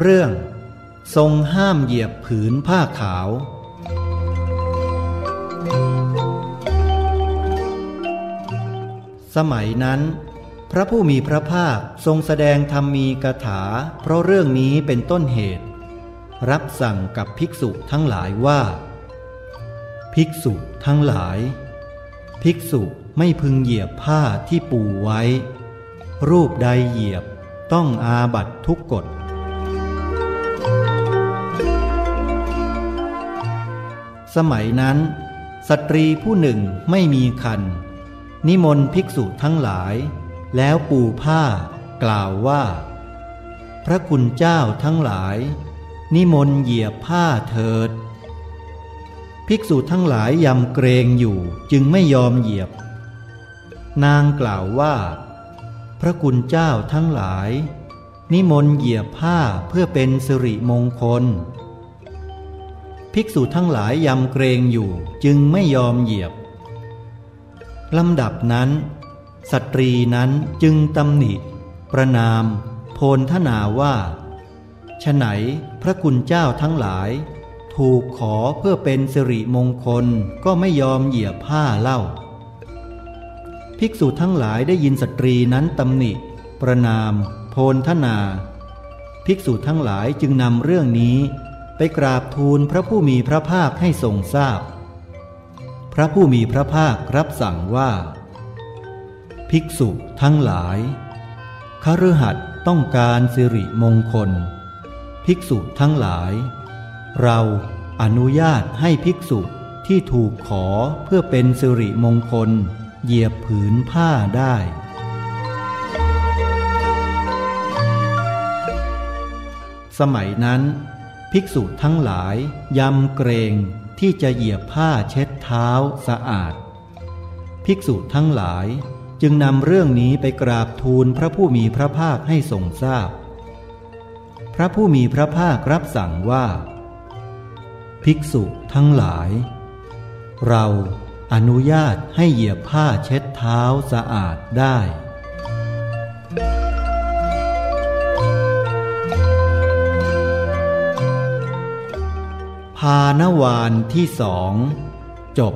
เรื่อง ทรงห้ามเหยียบผืนผ้าขาว สมัยนั้น พระผู้มีพระภาคทรงแสดงธรรมมีกถา เพราะเรื่องนี้เป็นต้นเหตุ รับสั่งกับภิกษุทั้งหลายว่า ภิกษุทั้งหลาย ภิกษุไม่พึงเหยียบผ้าที่ปูไว้ รูปใดเหยียบต้องอาบัตทุกกฎ สมัยนั้น สตรีผู้หนึ่งไม่มีคัน นิมนต์ภิกษุทั้งหลาย แล้วปูผ้ากล่าวว่า พระคุณเจ้าทั้งหลาย นิมนต์เหยียบผ้าเถิด ภิกษุทั้งหลายยำเกรงอยู่จึงไม่ยอมเหยียบ นางกล่าวว่า พระคุณเจ้าทั้งหลาย นิมนต์เหยียบผ้าเพื่อเป็นสิริมงคล ภิกษุทั้งหลายยำเกรงอยู่จึงไม่ยอมเหยียบลำดับนั้น สตรีนั้นจึงตำหนิ ประนาม โพลทนาว่าฉไหนพระคุณเจ้าทั้งหลาย ถูกขอเพื่อเป็นสิริมงคลก็ไม่ยอมเหยียบผ้าเล่า ภิกษุทั้งหลายได้ยินสตรีนั้นตำหนิ ประนาม โพลทนา ภิกษุทั้งหลายจึงนำเรื่องนี้ไปกราบทูลพระผู้มีพระภาคให้ทรงทราบพพระผู้มีพระภาครับสั่งว่า ภิกษุทั้งหลายคฤหัสถ์ต้องการสิริมงคล ภิกษุทั้งหลาย เราอนุญาตให้ภิกษุที่ถูกขอเพื่อเป็นสิริมงคล เหยียบผืนผ้าได้ สมัยนั้น ภิกษุทั้งหลายยำเกรงที่จะเหยียบผ้าเช็ดเท้าสะอาด ภิกษุทั้งหลายจึงนำเรื่องนี้ไปกราบทูลพระผู้มีพระภาคให้ทรงทราบพพระผู้มีพระภาครับสั่งว่า ภิกษุทั้งหลาย เราอนุญาตให้เหยียบผ้าเช็ดเท้าสะอาดได้ พานวานที่สอง จบ